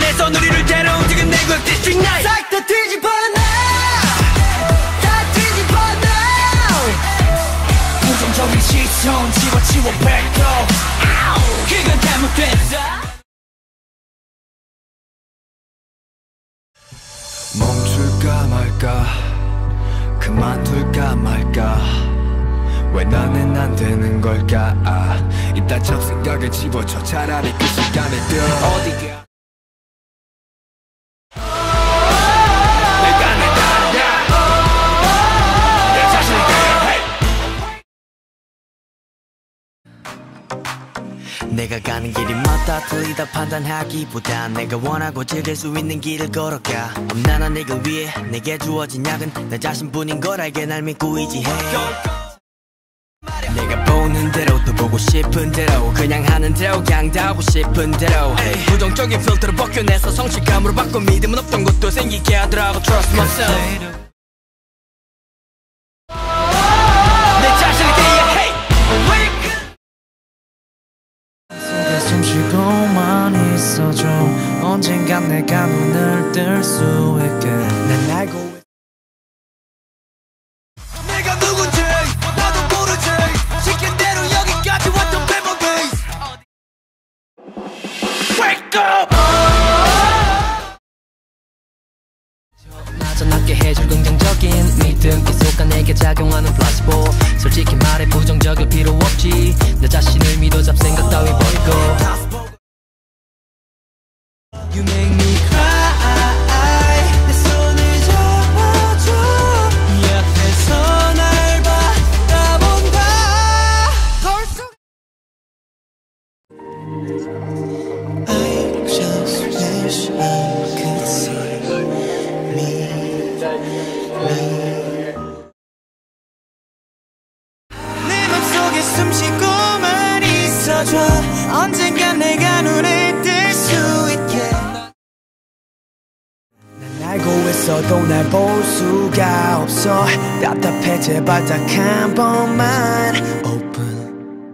안에서 우리를 데려 움직인 내국 디스트릭 나이 싹다 뒤집어 놔다 뒤집어 놔 부정적인 시선 지워치워 백도 그건 잘못됐어. 멈출까 말까? 그만둘까 말까? 왜 나는 안 되는 걸까? 아, 이따 잡생각에 집어쳐 차라리 그 시간에 뛰어. 어디가 내가 가는 길이 맞다. 틀리다 판단하기보다 내가 원하고 즐길 수 있는 길을 걸어가. 엄나나 내가 위해 내게 주어진 약은 내 자신뿐인 걸 알게 날 믿고 의지해. 내가 보는 대로 또 보고 싶은 대로 그냥 하는 대로 그냥 다 하고 싶은 대로. 부정적인 필터를 벗겨내서 성실감으로 바꿔 믿음은 없던 것도 생기게 하더라고. Trust myself 언젠간 내가 눈을 뜰 수 있게. 난 알고 긍정적인 믿음. 계속가 내게 작용하는 플라시보. 솔직히 말해 부정적일 필요 없지. 내 자신을 믿어 잡생각 맘속에 숨쉬고만 있어줘. 언젠가 내가 눈을 뜰수 있게. 난 알고 있어도 날 볼 수가 없어. 답답해 제발 딱 한 번만 open.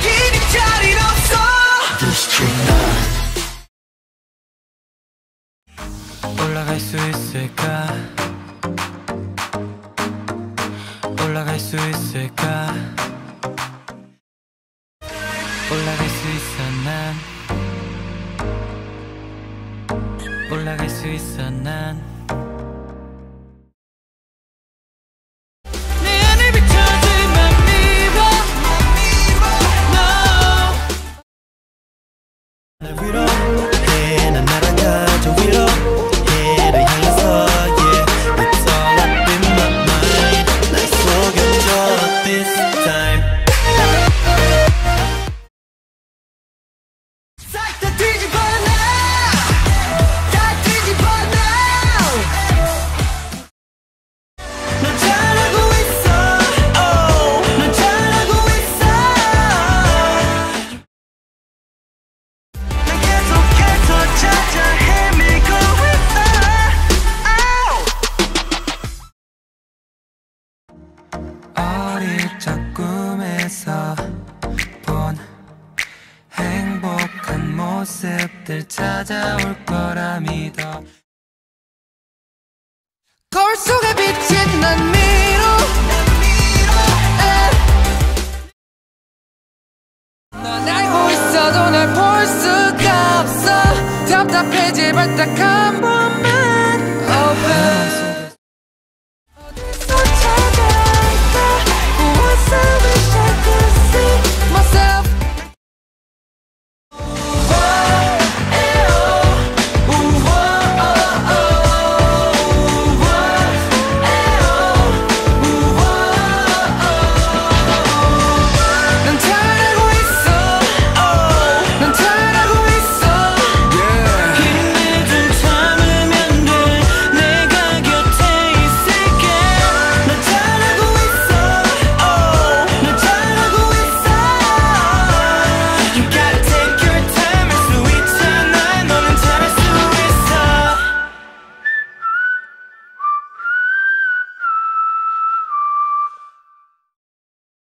길이 자리 없어. 올라갈 수 있을까 올라갈 수 있을까? 올라갈 수 있어 난. 올라갈 수 있어 난 습들 찾아올 거라 믿어. 거울 속에 비친 난 미로 넌 알고 있어도 날 볼 수가 없어. 답답해 제발 딱한번